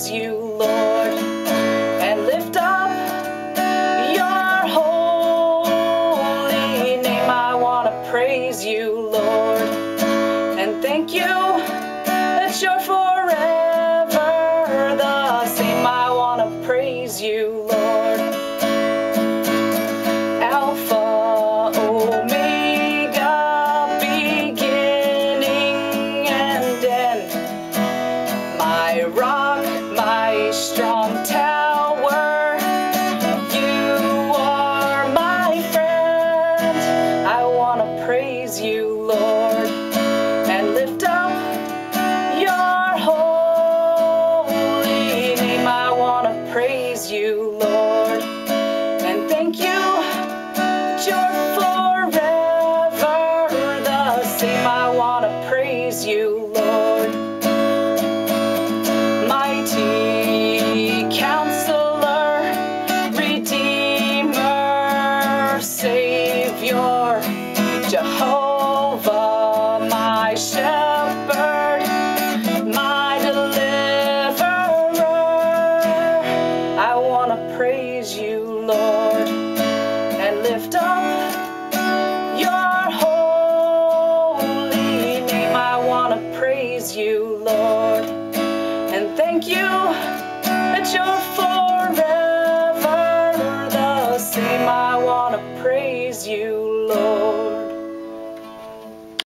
praise you, Lord, and lift up your holy name. I want to praise you, Lord, and thank you that you're forever the same. I want to praise you, Lord. Alpha, Omega, beginning and end. My rock my strong tower. You are my friend. I want to praise you. You, Lord, and lift up your holy name. I want to praise you, Lord, and thank you that you're forever the same. I want to praise you,